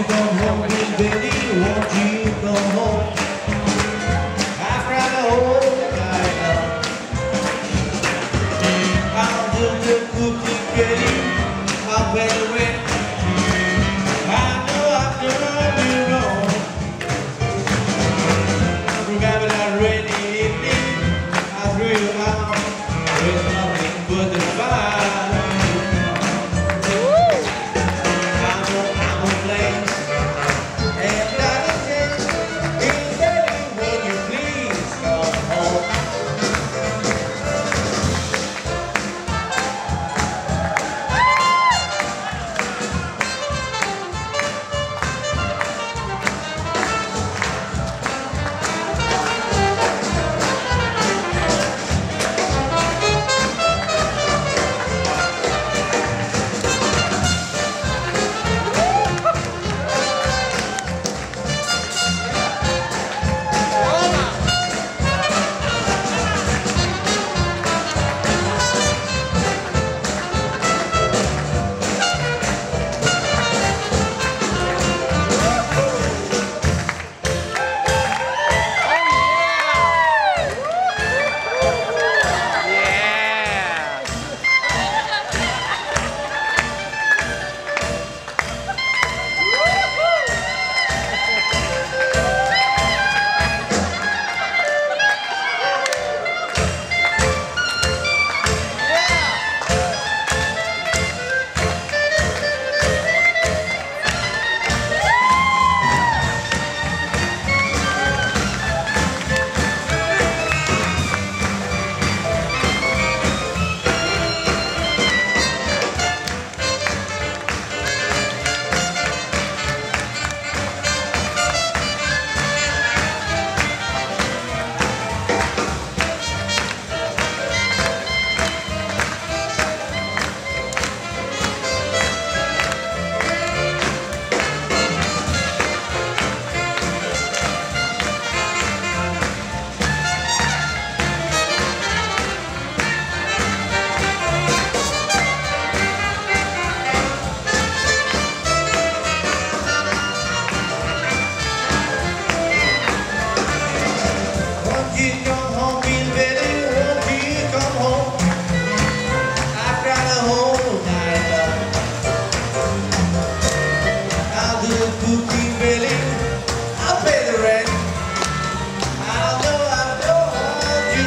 you go home, baby? Won't you go home?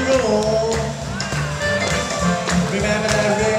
roll. Remember that